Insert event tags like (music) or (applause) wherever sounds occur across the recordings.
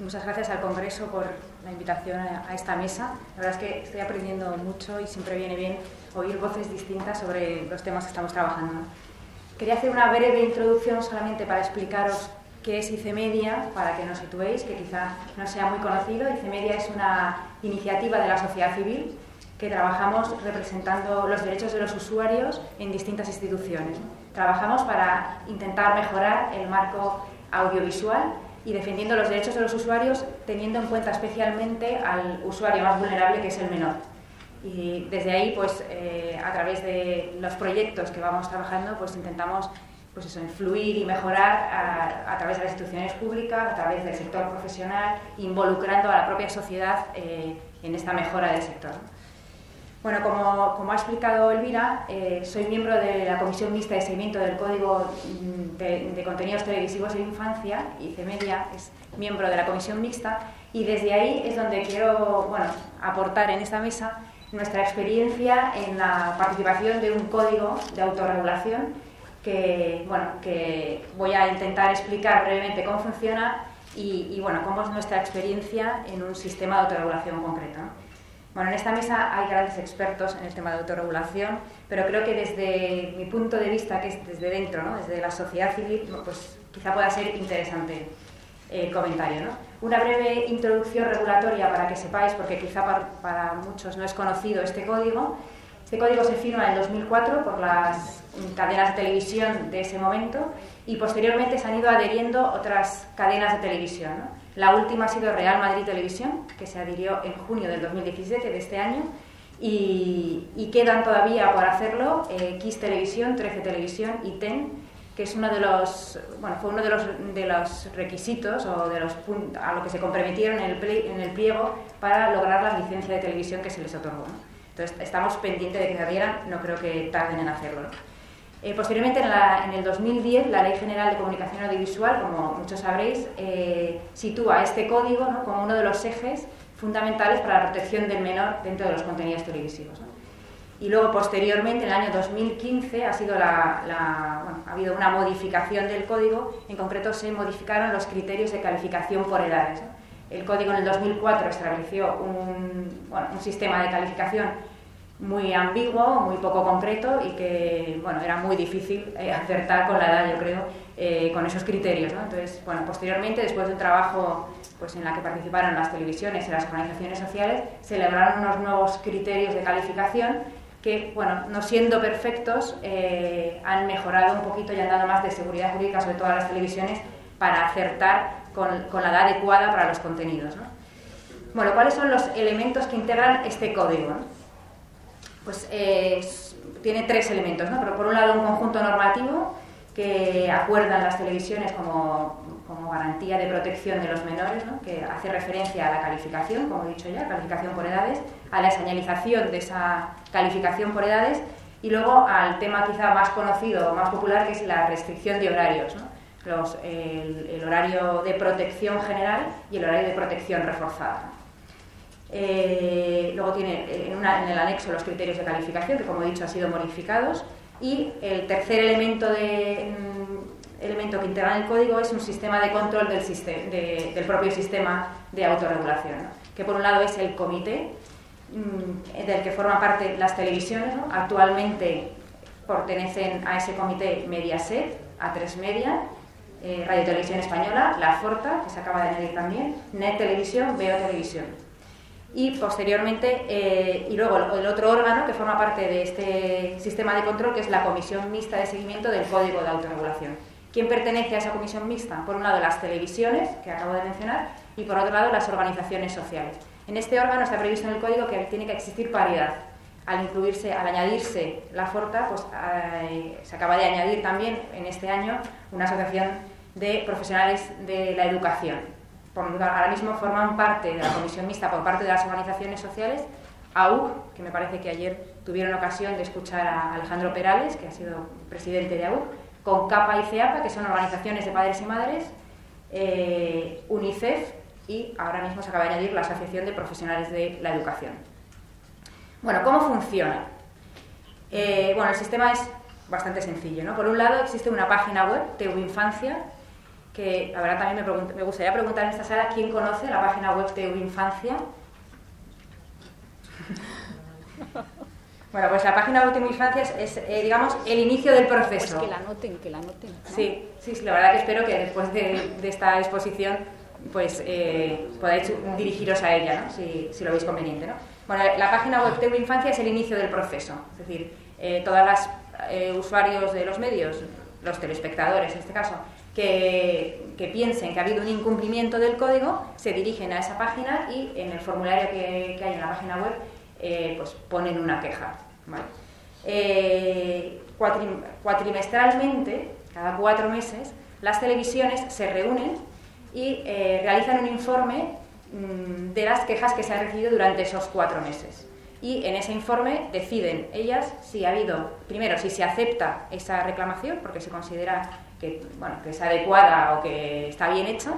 muchas gracias al Congreso por la invitación a esta mesa. La verdad es que estoy aprendiendo mucho y siempre viene bien oír voces distintas sobre los temas que estamos trabajando. Quería hacer una breve introducción solamente para explicaros qué es ICEMEDIA, para que nos situéis, que quizá no sea muy conocido. ICEMEDIA es una iniciativa de la sociedad civil que trabajamos representando los derechos de los usuarios en distintas instituciones. Trabajamos para intentar mejorar el marco audiovisual y defendiendo los derechos de los usuarios teniendo en cuenta especialmente al usuario más vulnerable que es el menor. Y desde ahí, pues eh, a través de los proyectos que vamos trabajando, pues intentamos pues eso, influir y mejorar a, través de las instituciones públicas, a través del sector profesional, involucrando a la propia sociedad eh, en esta mejora del sector. Bueno, como, ha explicado Elvira, eh, soy miembro de la Comisión Mixta de Seguimiento del Código mm, de, Contenidos Televisivos de Infancia, y CEMEDIA es miembro de la Comisión Mixta, y desde ahí es donde quiero bueno, aportar en esta mesa nuestra experiencia en la participación de un código de autorregulación que, bueno, que voy a intentar explicar brevemente cómo funciona y, y bueno, cómo es nuestra experiencia en un sistema de autorregulación concreto. Bueno, en esta mesa hay grandes expertos en el tema de autorregulación, pero creo que desde mi punto de vista, que es desde dentro, ¿no? desde la sociedad civil, pues quizá pueda ser interesante el comentario. ¿no? Una breve introducción regulatoria para que sepáis, porque quizá para, muchos no es conocido este código. Este código se firma en 2004 por las cadenas de televisión de ese momento y posteriormente se han ido adheriendo otras cadenas de televisión. ¿no? La última ha sido Real Madrid Televisión, que se adhirió en junio del 2017 de este año, y, quedan todavía por hacerlo eh, Kiss Televisión, 13 Televisión y TEN, que es uno de los, bueno, fue uno de los, de los requisitos o de los a lo que se comprometieron en el, en el pliego para lograr la licencia de televisión que se les otorgó. Entonces, estamos pendientes de que se adhieran, no creo que tarden en hacerlo. Eh, posteriormente, en, el 2010, la Ley General de Comunicación Audiovisual, como muchos sabréis, eh, sitúa este código como uno de los ejes fundamentales para la protección del menor dentro de los contenidos televisivos. Y luego, posteriormente, en el año 2015, ha, sido ha habido una modificación del código. En concreto, se modificaron los criterios de calificación por edades. El código en el 2004 estableció un sistema de calificación muy ambiguo, muy poco concreto y que bueno, era muy difícil eh, acertar con la edad, yo creo, eh, con esos criterios. ¿no? Entonces, bueno, posteriormente, después de un trabajo pues, en la que participaron las televisiones y las organizaciones sociales, se elaboraron unos nuevos criterios de calificación que, bueno, no siendo perfectos, eh, han mejorado un poquito y han dado más de seguridad jurídica, sobre todo a las televisiones, para acertar con, con la edad adecuada para los contenidos. ¿no? Bueno, ¿cuáles son los elementos que integran este código? Pues tiene tres elementos, ¿no? Pero por un lado un conjunto normativo que acuerdan las televisiones como, garantía de protección de los menores, ¿no? que hace referencia a la calificación, como he dicho ya, calificación por edades, a la señalización de esa calificación por edades y luego al tema quizá más conocido o más popular que es la restricción de horarios, Los, el horario de protección general y el horario de protección reforzada. Eh, luego tiene en, el anexo los criterios de calificación, que como he dicho han sido modificados. Y el tercer elemento, de, mm, elemento que integra en el código es un sistema de control del, del propio sistema de autorregulación, que por un lado es el comité, mm, del que forman parte las televisiones. Actualmente pertenecen a ese comité Mediaset, A3 Media, eh, Radio Televisión Española, La Forta, que se acaba de añadir también, Net Televisión, Veo Televisión y posteriormente, eh, y luego el otro órgano que forma parte de este sistema de control, que es la Comisión Mixta de Seguimiento del Código de Autorregulación. ¿Quién pertenece a esa comisión mixta? Por un lado, las televisiones, que acabo de mencionar, y por otro lado, las organizaciones sociales. En este órgano está previsto en el código que tiene que existir paridad. Al incluirse, al añadirse la FORTA, pues eh, se acaba de añadir también en este año una asociación de profesionales de la educación, ahora mismo forman parte de la comisión mixta por parte de las organizaciones sociales, AUC, que me parece que ayer tuvieron ocasión de escuchar a Alejandro Perales, que ha sido presidente de AUC, con CAPA y CEAPA, que son organizaciones de padres y madres, eh, UNICEF y ahora mismo se acaba de añadir la Asociación de Profesionales de la Educación. Bueno, ¿cómo funciona? Eh, bueno, el sistema es bastante sencillo. ¿no? Por un lado existe una página web, TV Infancia, que la verdad también me, me gustaría preguntar en esta sala quién conoce la página web de Infancia. Bueno, pues la página web de Infancia es, eh, digamos, el inicio del proceso. Pues que la noten, que la noten. Sí, sí, la verdad que espero que después de, esta exposición pues eh, podáis dirigiros a ella, ¿no? si, si, lo veis conveniente. ¿no? Bueno, la página web de Infancia es el inicio del proceso, es decir, eh, todas las eh, usuarios de los medios, los telespectadores en este caso, que, piensen que ha habido un incumplimiento del código, se dirigen a esa página y en el formulario que, hay en la página web eh, pues ponen una queja. Eh, cuatrimestralmente, cada cuatro meses, las televisiones se reúnen y realizan un informe mm, de las quejas que se han recibido durante esos cuatro meses y en ese informe deciden ellas si ha habido, primero, si se acepta esa reclamación, porque se considera que, bueno, que es adecuada o que está bien hecha,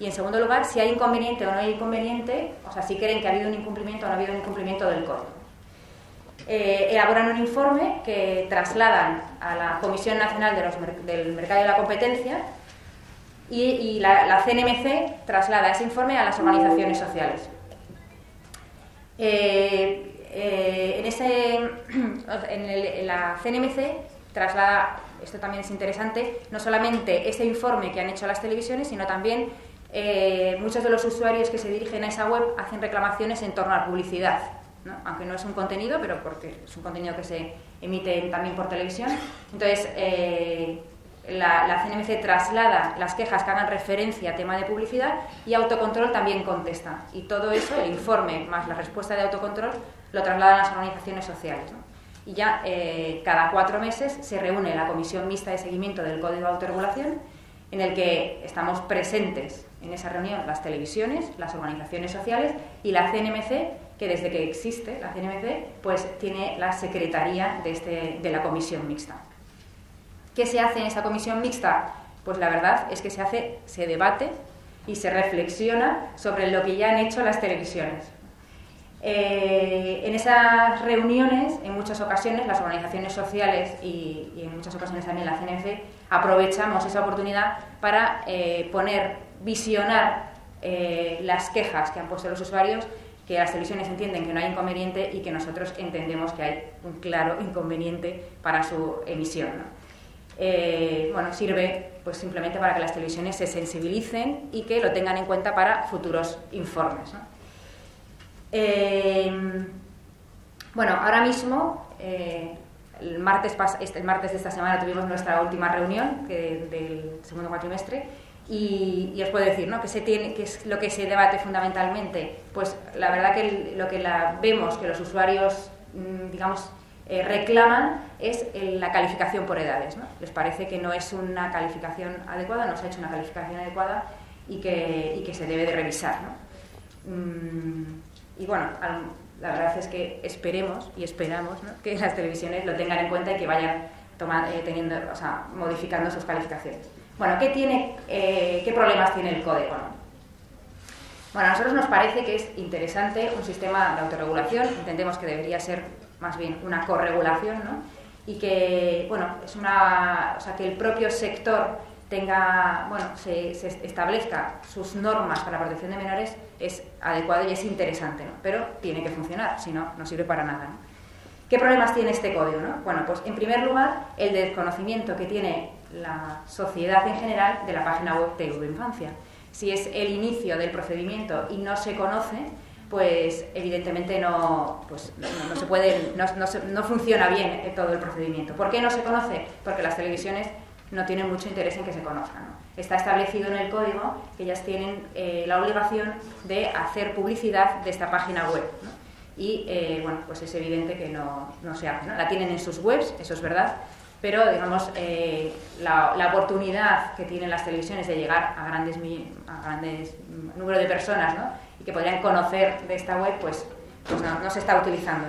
y en segundo lugar, si hay inconveniente o no hay inconveniente, o sea, si creen que ha habido un incumplimiento o no ha habido un incumplimiento del código. Eh, elaboran un informe que trasladan a la Comisión Nacional del Mercado de la Competencia y, la, la, CNMC traslada ese informe a las organizaciones sociales. Eh, eh, en, ese, (clears throat) la CNMC traslada, esto también es interesante, no solamente ese informe que han hecho las televisiones, sino también eh, muchos de los usuarios que se dirigen a esa web hacen reclamaciones en torno a publicidad, aunque no es un contenido, pero porque es un contenido que se emite también por televisión. Entonces, eh, la, la, CNMC traslada las quejas que hagan referencia a tema de publicidad y autocontrol también contesta. Y todo eso, el informe más la respuesta de autocontrol, lo trasladan a las organizaciones sociales. Y ya eh, cada cuatro meses se reúne la Comisión Mixta de Seguimiento del Código de Autorregulación, en el que estamos presentes en esa reunión las televisiones, las organizaciones sociales y la CNMC, que desde que existe la CNMC, pues tiene la secretaría de, este, de la Comisión Mixta. ¿Qué se hace en esa Comisión Mixta? Pues la verdad es que se hace, se debate y se reflexiona sobre lo que ya han hecho las televisiones. Eh, en esas reuniones, en muchas ocasiones, las organizaciones sociales y, en muchas ocasiones también la CNC aprovechamos esa oportunidad para eh, poner, visionar eh, las quejas que han puesto los usuarios, que las televisiones entienden que no hay inconveniente y que nosotros entendemos que hay un claro inconveniente para su emisión. bueno, sirve pues simplemente para que las televisiones se sensibilicen y que lo tengan en cuenta para futuros informes. Em, bueno, ahora mismo, eh, el, martes este, el martes de esta semana tuvimos nuestra última reunión del segundo cuatrimestre y, os puedo decir ¿no? que, que es lo que se debate fundamentalmente. Pues la verdad que lo que la, vemos que los usuarios, mm, digamos, eh, reclaman es la calificación por edades. ¿no? Les parece que no es una calificación adecuada, no se ha hecho una calificación adecuada y que, y que se debe de revisar. ¿no? Mm, y bueno, la verdad es que esperemos y esperamos que las televisiones lo tengan en cuenta y que vayan eh, teniendo, o sea, modificando sus calificaciones. Bueno, ¿qué, tiene, eh, ¿qué problemas tiene el código? Bueno, a nosotros nos parece que es interesante un sistema de autorregulación, entendemos que debería ser más bien una corregulación, ¿no? y que, bueno, es una, o sea, que el propio sector tenga, bueno, se, establezca sus normas para la protección de menores es adecuado y es interesante, ¿no? pero tiene que funcionar, si no, no sirve para nada. ¿Qué problemas tiene este código? No? Bueno, pues en primer lugar, el desconocimiento que tiene la sociedad en general de la página web de Infancia. Si es el inicio del procedimiento y no se conoce, pues evidentemente no, pues, no, se puede, no, no, funciona bien todo el procedimiento. ¿Por qué no se conoce? Porque las televisiones no tienen mucho interés en que se conozcan. Está establecido en el código que ellas tienen eh, la obligación de hacer publicidad de esta página web. Y eh, bueno, pues es evidente que no, se hace. La tienen en sus webs, eso es verdad, pero digamos eh, la, oportunidad que tienen las televisiones de llegar a grandes, a grandes número de personas y que podrían conocer de esta web, pues, pues no, no se está utilizando.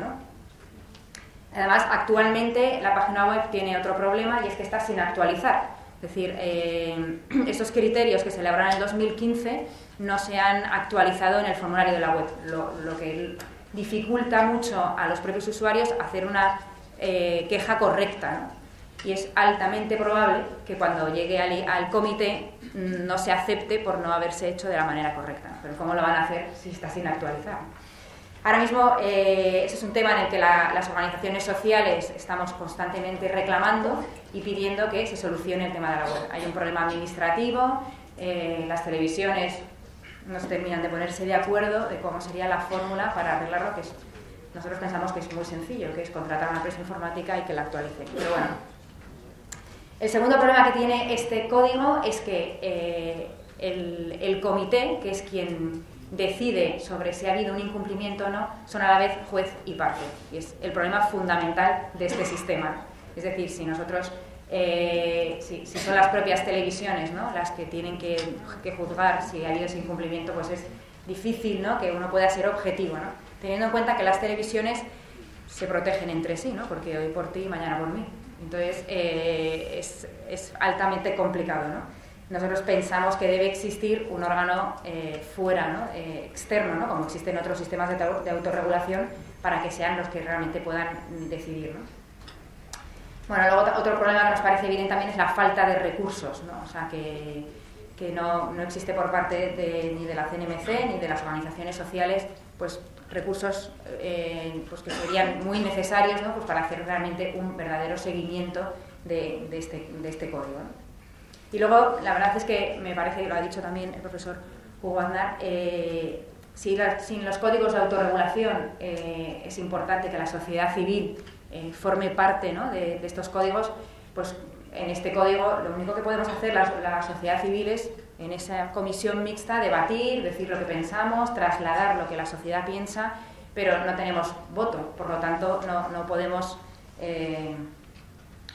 ¿No? Además, actualmente la página web tiene otro problema y es que está sin actualizar. Es decir, eh, (clears throat) estos criterios que se elaboraron en el 2015 no se han actualizado en el formulario de la web, lo, que dificulta mucho a los propios usuarios hacer una eh, queja correcta. y es altamente probable que cuando llegue al, al comité mm, no se acepte por no haberse hecho de la manera correcta. Pero ¿cómo lo van a hacer si está sin actualizar? Ahora mismo eh, ese es un tema en el que las organizaciones sociales estamos constantemente reclamando y pidiendo que se solucione el tema de la web. Hay un problema administrativo, eh, las televisiones no se terminan de ponerse de acuerdo de cómo sería la fórmula para arreglarlo, que nosotros pensamos que es muy sencillo, que es contratar a una empresa informática y que la actualice. Pero bueno, el segundo problema que tiene este código es que eh, el, comité, que es quien decide sobre si ha habido un incumplimiento o no, son a la vez juez y parte. Y es el problema fundamental de este sistema. Es decir, si nosotros, eh, si, son las propias televisiones ¿no? las que tienen que, juzgar si ha habido ese incumplimiento, pues es difícil ¿no? que uno pueda ser objetivo, ¿no? teniendo en cuenta que las televisiones se protegen entre sí, ¿no? porque hoy por ti y mañana por mí. Entonces, eh, es, altamente complicado. ¿no? Nosotros pensamos que debe existir un órgano eh, fuera. Eh, externo, ¿no? como existen otros sistemas de, de, autorregulación, para que sean los que realmente puedan decidir. ¿no? Bueno, luego otro problema que nos parece evidente también es la falta de recursos, o sea, que, no, existe por parte de, ni de la CNMC ni de las organizaciones sociales pues recursos eh, pues que serían muy necesarios pues para hacer realmente un verdadero seguimiento de, este, de este, código. Y luego, la verdad es que me parece, y lo ha dicho también el profesor Hugo Aznar, eh, si sin los códigos de autorregulación eh, es importante que la sociedad civil forme parte ¿no? de, estos códigos, pues en este código lo único que podemos hacer la, la sociedad civil es en esa comisión mixta debatir, decir lo que pensamos, trasladar lo que la sociedad piensa, pero no tenemos voto, por lo tanto no, no podemos, eh,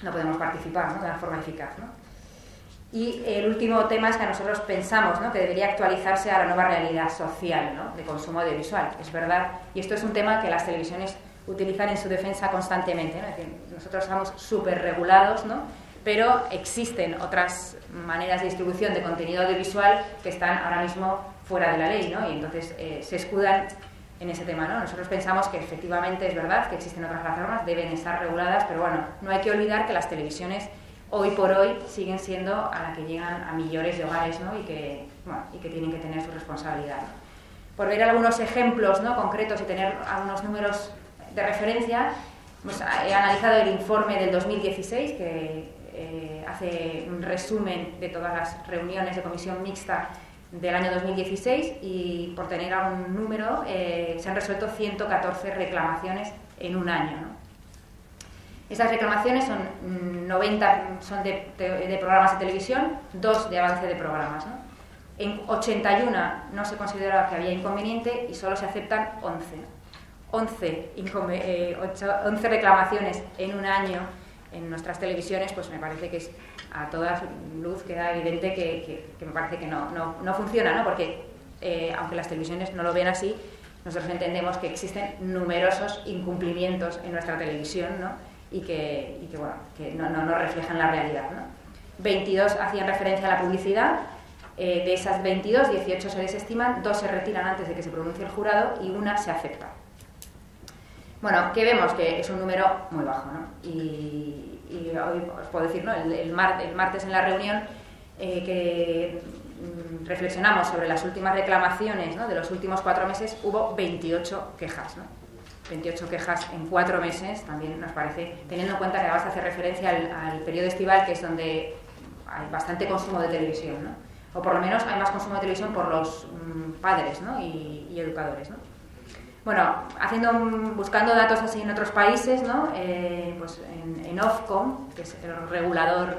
no podemos participar de una forma eficaz. Y el último tema es que nosotros pensamos ¿no? que debería actualizarse a la nueva realidad social ¿no? de consumo audiovisual. Es verdad, y esto es un tema que las televisiones utilizan en su defensa constantemente. nosotros estamos súper regulados, ¿no? pero existen otras maneras de distribución de contenido audiovisual que están ahora mismo fuera de la ley, ¿no? Y entonces eh, se escudan en ese tema, ¿no? Nosotros pensamos que efectivamente es verdad que existen otras plataformas, deben estar reguladas, pero bueno, no hay que olvidar que las televisiones hoy por hoy siguen siendo a la que llegan a millones de hogares, ¿no? Y que, bueno, y que tienen que tener su responsabilidad. Por ver algunos ejemplos ¿no? concretos y tener algunos números de referencia, pues, he analizado el informe del 2016 que eh, hace un resumen de todas las reuniones de comisión mixta del año 2016 y por tener algún número eh, se han resuelto 114 reclamaciones en un año. Esas reclamaciones son 90 son de, programas de televisión, dos de avance de programas. En 81 no se considera que había inconveniente y solo se aceptan 11. 11, 11 reclamaciones en un año en nuestras televisiones, pues me parece que a toda luz queda evidente que, me parece que no, no, funciona, ¿no? porque eh, aunque las televisiones no lo ven así, nosotros entendemos que existen numerosos incumplimientos en nuestra televisión ¿no? Y que, y que, bueno, que no, no, reflejan la realidad. ¿no? 22 hacían referencia a la publicidad, eh, de esas 22, 18 se desestiman, dos se retiran antes de que se pronuncie el jurado y una se acepta. Bueno, que vemos que es un número muy bajo, ¿no? Y, hoy os puedo decir, ¿no? El, martes en la reunión eh, que mm, reflexionamos sobre las últimas reclamaciones ¿no? de los últimos cuatro meses, hubo 28 quejas, ¿no? 28 quejas en cuatro meses, también nos parece, teniendo en cuenta que además hace referencia al, periodo estival, que es donde hay bastante consumo de televisión, ¿no? O por lo menos hay más consumo de televisión por los mm, padres ¿no? y, y educadores, ¿no? Bueno, haciendo, buscando datos así en otros países, ¿no? Eh, pues en, Ofcom, que es el regulador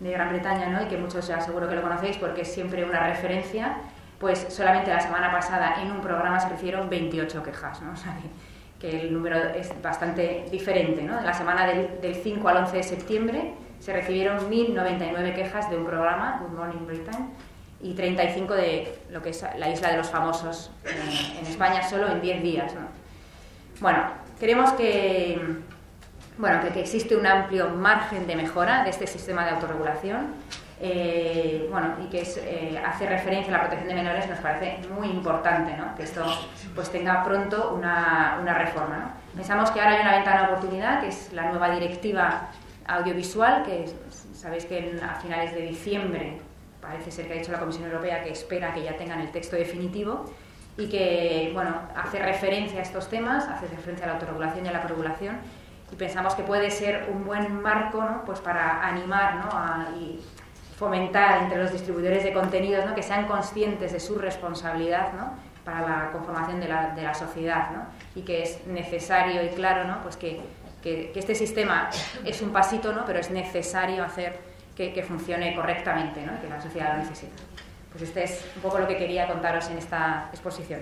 de Gran Bretaña, ¿no? y que muchos ya seguro que lo conocéis porque es siempre una referencia, pues solamente la semana pasada en un programa se recibieron 28 quejas, ¿no? (laughs) o sea, el número es bastante diferente. ¿no? La semana del, del 5 al 11 de septiembre se recibieron 1.099 quejas de un programa, Good Morning Britain, y 35 de lo que es la isla de los famosos en, España solo en 10 días. Bueno, creemos que, bueno, que, existe un amplio margen de mejora de este sistema de autorregulación eh, bueno, y que eh, hace referencia a la protección de menores nos parece muy importante ¿no? que esto pues tenga pronto una, una reforma. Pensamos que ahora hay una ventana de oportunidad, que es la nueva directiva audiovisual, que sabéis que a finales de diciembre parece ser que ha dicho la Comisión Europea que espera que ya tengan el texto definitivo y que bueno, hace referencia a estos temas, hace referencia a la autorregulación y a la corregulación y pensamos que puede ser un buen marco ¿no? pues para animar ¿no? a, y fomentar entre los distribuidores de contenidos ¿no? que sean conscientes de su responsabilidad ¿no? para la conformación de la, de la sociedad ¿no? y que es necesario y claro ¿no? pues que, que, este sistema es un pasito, ¿no? pero es necesario hacer que, que funcione correctamente, ¿no? que la sociedad lo necesita. Pues este es un poco lo que quería contaros en esta exposición.